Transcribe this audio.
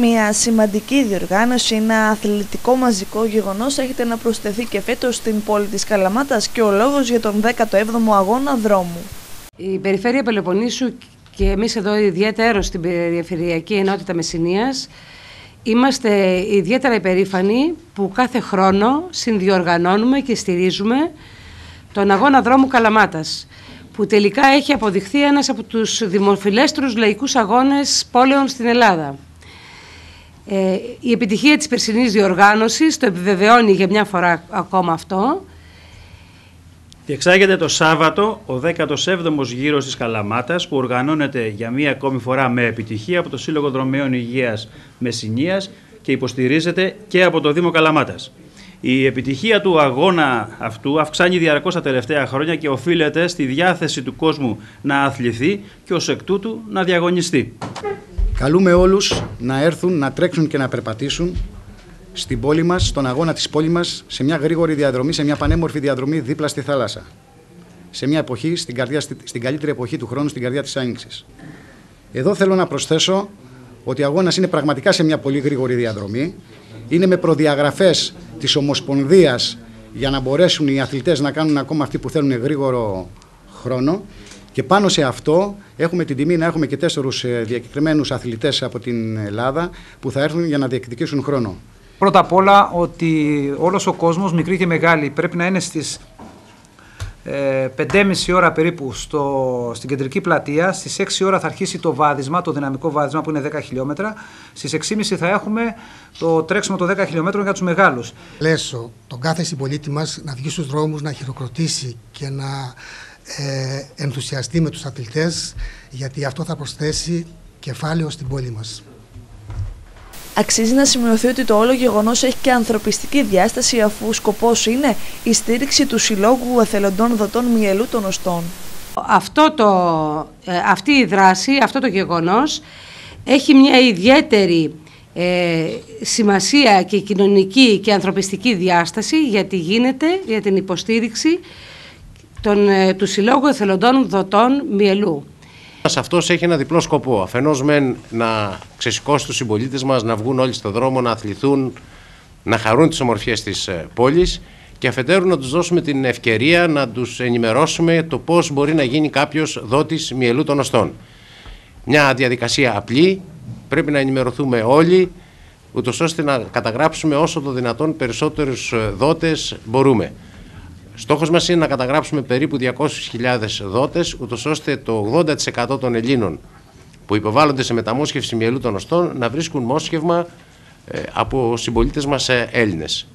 Μια σημαντική διοργάνωση, ένα αθλητικό μαζικό γεγονός έχετε να προσθεθεί και φέτος στην πόλη της Καλαμάτας και ο λόγος για τον 17ο αγώνα δρόμου. Η Περιφέρεια Πελοποννήσου και εμείς εδώ ιδιαίτερα στην Περιφερειακή Ενότητα Μεσσηνίας είμαστε ιδιαίτερα υπερήφανοι που κάθε χρόνο συνδιοργανώνουμε και στηρίζουμε τον αγώνα δρόμου Καλαμάτας που τελικά έχει αποδειχθεί ένας από τους δημοφιλέστρους λαϊκούς αγώνες πόλεων στην Ελλάδα. Ε, η επιτυχία της περσινής διοργάνωσης το επιβεβαιώνει για μια φορά ακόμα αυτό. Διεξάγεται το Σάββατο ο 17ος γύρος της Καλαμάτας που οργανώνεται για μία ακόμη φορά με επιτυχία από το Σύλλογο Δρομέων Υγείας Μεσσηνίας και υποστηρίζεται και από το Δήμο Καλαμάτας. Η επιτυχία του αγώνα αυτού αυξάνει διαρκώς τα τελευταία χρόνια και οφείλεται στη διάθεση του κόσμου να αθληθεί και ως εκ τούτου να διαγωνιστεί. Καλούμε όλους να έρθουν, να τρέξουν και να περπατήσουν στην πόλη μας, στον αγώνα της πόλης μας, σε μια γρήγορη διαδρομή, σε μια πανέμορφη διαδρομή δίπλα στη θάλασσα. Σε μια εποχή, στην, καρδιά, στην καλύτερη εποχή του χρόνου, στην καρδιά της Άνοιξης. Εδώ θέλω να προσθέσω ότι ο αγώνας είναι πραγματικά σε μια πολύ γρήγορη διαδρομή. Είναι με προδιαγραφές της Ομοσπονδίας για να μπορέσουν οι αθλητές να κάνουν ακόμα αυτοί που θέλουν γρήγορο χρόνο και πάνω σε αυτό έχουμε την τιμή να έχουμε και τέσσερους ε, διακεκριμένους αθλητές από την Ελλάδα που θα έρθουν για να διεκδικήσουν χρόνο. Πρώτα απ' όλα ότι όλος ο κόσμος, μικρή και μεγάλη, πρέπει να είναι στις ε, 5,5 ώρα περίπου στο, στην κεντρική πλατεία. Στις 6 ώρα θα αρχίσει το βάδισμα, το δυναμικό βάδισμα που είναι 10 χιλιόμετρα. Στις 6,5 θα έχουμε το τρέξιμο των 10 χιλιόμετρων για τους μεγάλους. Λέσω τον κάθε συμπολίτη μας να βγει στους δρόμους, να χειροκροτήσει και να ε, ενθουσιαστεί με τους αθλητές γιατί αυτό θα προσθέσει κεφάλαιο στην πόλη μας. Αξίζει να σημειωθεί ότι το όλο γεγονός έχει και ανθρωπιστική διάσταση, αφού σκοπός είναι η στήριξη του Συλλόγου Εθελοντών Δοτών Μιελού των Οστών. Αυτό το, ε, αυτή η δράση, αυτό το γεγονός έχει μια ιδιαίτερη ε, σημασία και κοινωνική και ανθρωπιστική διάσταση γιατί γίνεται για την υποστήριξη των, ε, του Συλλόγου Εθελοντών Δοτών Μιελού. Αυτός έχει ένα διπλό σκοπό. Αφενός μεν να ξεσηκώσει τους συμπολίτες μας να βγουν όλοι στον δρόμο, να αθληθούν, να χαρούν τις ομορφιές της ε, πόλης και αφετέρου να τους δώσουμε την ευκαιρία να τους ενημερώσουμε το πώς μπορεί να γίνει κάποιος δότης μυελού των οστών. Μια διαδικασία απλή, πρέπει να ενημερωθούμε όλοι, ούτως ώστε να καταγράψουμε όσο το δυνατόν περισσότερους ε, δότες μπορούμε. Στόχος μας είναι να καταγράψουμε περίπου 200.000 δότες, ούτως ώστε το 80% των Ελλήνων που υποβάλλονται σε μεταμόσχευση μυελού των οστών να βρίσκουν μόσχευμα ε, από συμπολίτες μας ε, Έλληνες.